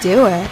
do it.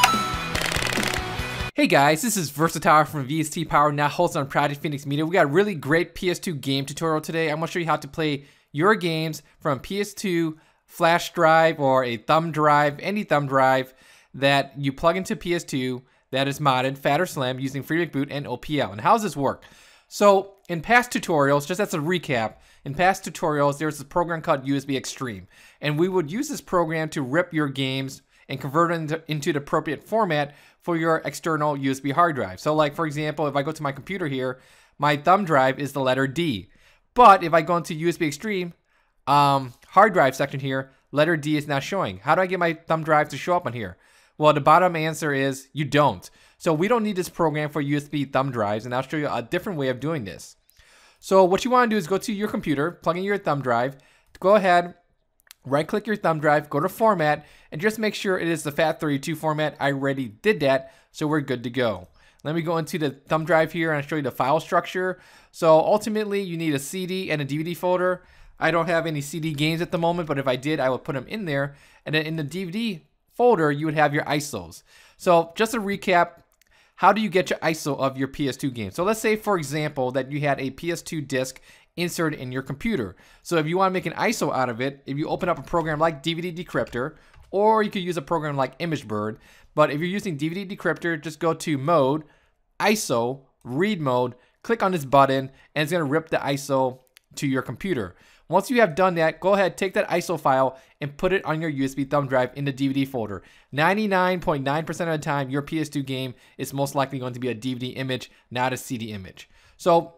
Hey guys, this is Versatile from VST Power, now host on Project Phoenix Media. We got a really great PS2 game tutorial today. I'm to show you how to play your games from PS2 flash drive or a thumb drive, any thumb drive that you plug into PS2 that is modded, fat or slim, using FreeMcBoot and OPL. And how does this work? So in past tutorials, just as a recap, in past tutorials, there's a program called USB Extreme. And we would use this program to rip your games and convert it into, the appropriate format for your external USB hard drive. So like, for example, if I go to my computer here, my thumb drive is the letter D. But if I go into USB Extreme, um, hard drive section here, letter D is not showing. How do I get my thumb drive to show up on here? Well, the bottom answer is you don't. So we don't need this program for USB thumb drives, and I'll show you a different way of doing this. So what you want to do is go to your computer, plug in your thumb drive, go ahead, right click your thumb drive, go to format, and just make sure it is the FAT32 format. I already did that, so we're good to go. Let me go into the thumb drive here and I'll show you the file structure. So ultimately you need a CD and a DVD folder. I don't have any CD games at the moment, but if I did, I would put them in there. And then in the DVD folder, you would have your ISOs. So just a recap, how do you get your ISO of your PS2 game? So let's say, for example, that you had a PS2 disc inserted in your computer. So if you want to make an ISO out of it, if you open up a program like DVD Decryptor, or you could use a program like ImageBird, but if you're using DVD Decryptor, just go to Mode, ISO, Read Mode, click on this button, and it's going to rip the ISO to your computer. Once you have done that, go ahead, take that ISO file and put it on your USB thumb drive in the DVD folder. 99.9% of the time, your PS2 game is most likely going to be a DVD image, not a CD image. So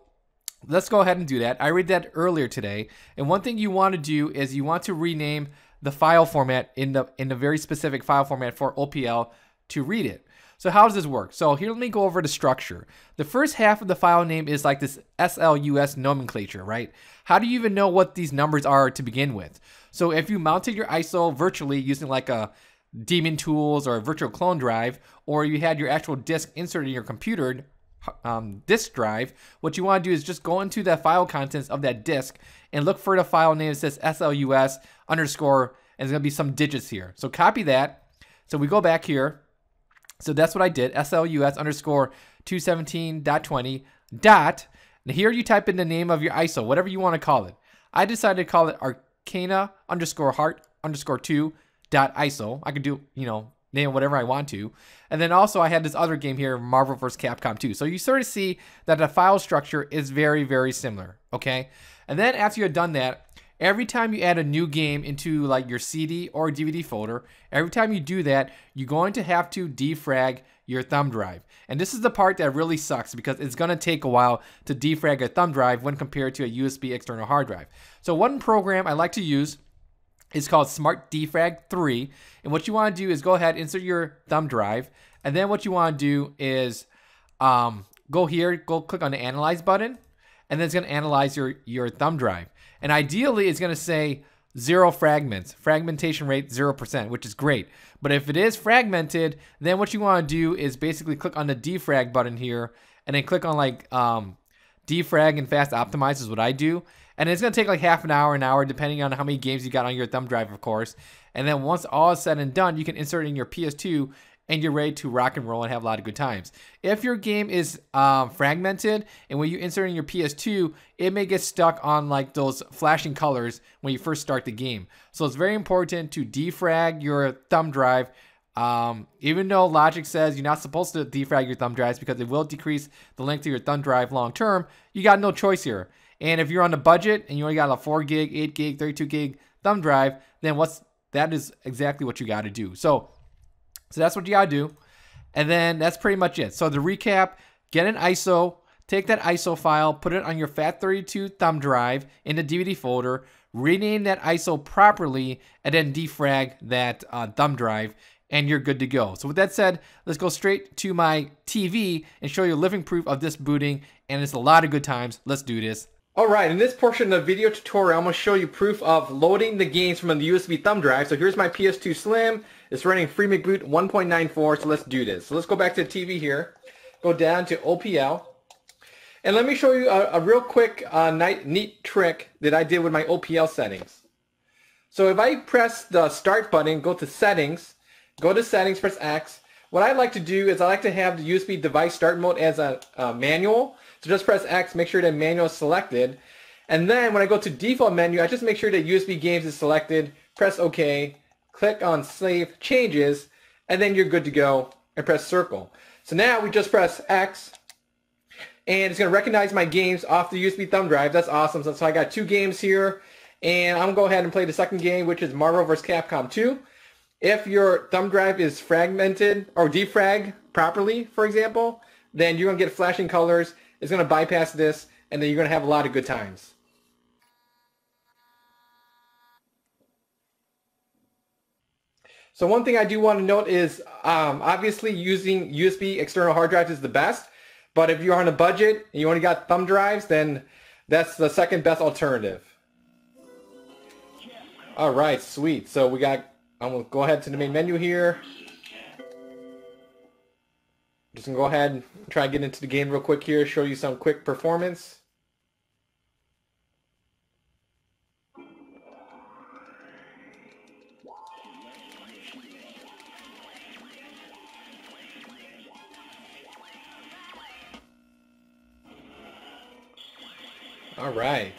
let's go ahead and do that. I read that earlier today. And one thing you want to do is you want to rename the file format in the in the very specific file format for OPL to read it. So how does this work? So here, let me go over the structure. The first half of the file name is like this SLUS nomenclature, right? How do you even know what these numbers are to begin with? So if you mounted your ISO virtually using like a Daemon Tools or a virtual clone drive, or you had your actual disk inserted in your computer um, disk drive, what you want to do is just go into the file contents of that disk and look for the file name that says SLUS underscore, and there's going to be some digits here. So copy that. So we go back here so that's what I did, SLUS underscore 217.20 dot. And here you type in the name of your ISO, whatever you want to call it. I decided to call it Arcana underscore heart underscore 2 dot ISO. I could do, you know, name whatever I want to. And then also I had this other game here, Marvel vs. Capcom 2. So you sort of see that the file structure is very, very similar, okay? And then after you're done that, Every time you add a new game into like your CD or DVD folder, every time you do that, you're going to have to defrag your thumb drive. And this is the part that really sucks because it's going to take a while to defrag a thumb drive when compared to a USB external hard drive. So one program I like to use is called Smart Defrag 3. And what you want to do is go ahead, insert your thumb drive. And then what you want to do is um, go here, go click on the Analyze button. And then it's going to analyze your, your thumb drive. And ideally, it's going to say zero fragments, fragmentation rate 0%, which is great. But if it is fragmented, then what you want to do is basically click on the defrag button here and then click on like um, defrag and fast optimize is what I do. And it's going to take like half an hour, an hour, depending on how many games you got on your thumb drive, of course. And then once all is said and done, you can insert it in your PS2 and you're ready to rock and roll and have a lot of good times. If your game is um, fragmented and when you insert in your PS2, it may get stuck on like those flashing colors when you first start the game. So it's very important to defrag your thumb drive. Um, even though logic says you're not supposed to defrag your thumb drives because it will decrease the length of your thumb drive long term, you got no choice here. And if you're on the budget and you only got a 4 gig, 8 gig, 32 gig thumb drive, then what's that is exactly what you got to do. So so that's what you gotta do. And then that's pretty much it. So to recap, get an ISO, take that ISO file, put it on your FAT32 thumb drive in the DVD folder, rename that ISO properly, and then defrag that uh, thumb drive, and you're good to go. So with that said, let's go straight to my TV and show you a living proof of this booting, and it's a lot of good times. Let's do this. Alright, in this portion of the video tutorial, I'm going to show you proof of loading the games from the USB thumb drive. So here's my PS2 Slim. It's running FreeMcBoot 1.94, so let's do this. So let's go back to the TV here. Go down to OPL. And let me show you a, a real quick, uh, neat trick that I did with my OPL settings. So if I press the Start button, go to Settings, go to settings, press X. What I like to do is I like to have the USB device start mode as a, a manual. So just press X, make sure that manual is selected. And then when I go to default menu, I just make sure that USB games is selected, press OK, click on save changes, and then you're good to go and press circle. So now we just press X and it's going to recognize my games off the USB thumb drive. That's awesome. So, so I got two games here and I'm going to go ahead and play the second game which is Marvel vs. Capcom 2. If your thumb drive is fragmented or defrag properly, for example, then you're going to get flashing colors. It's going to bypass this and then you're going to have a lot of good times. So one thing I do want to note is um, obviously using USB external hard drives is the best. But if you're on a budget and you only got thumb drives, then that's the second best alternative. All right, sweet. So we got, I'm going to go ahead to the main menu here. Just going to go ahead and try to get into the game real quick here, show you some quick performance. All right.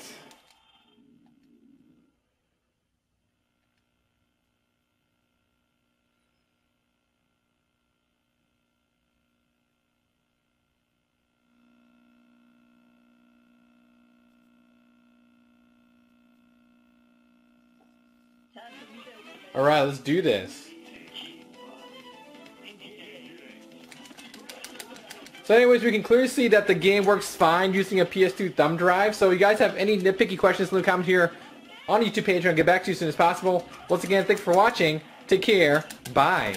All right, let's do this. So anyways, we can clearly see that the game works fine using a PS2 thumb drive. So if you guys have any nitpicky questions, leave a comment here on YouTube page. I'll get back to you as soon as possible. Once again, thanks for watching. Take care. Bye.